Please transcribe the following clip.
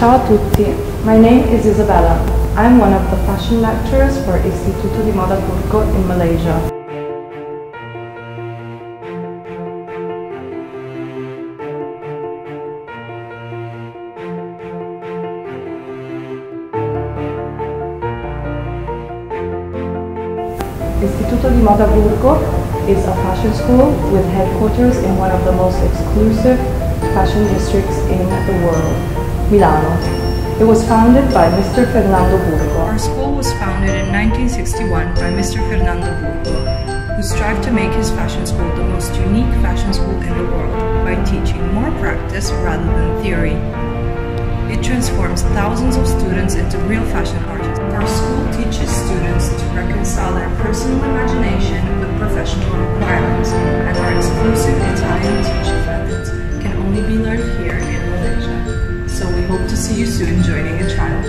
Ciao a tutti, my name is Isabella. I'm one of the fashion lecturers for Istituto di Moda Burgo in Malaysia. Istituto di Moda Burgo is a fashion school with headquarters in one of the most exclusive fashion districts in the world, Milano. It was founded by Mr. Fernando Burgo. Our school was founded in 1961 by Mr. Fernando Burgo, who strived to make his fashion school the most unique fashion school in the world by teaching more practice rather than theory. It transforms thousands of students into real fashion artists. Our school teaches students to reconcile their personal imagination see you soon joining a trial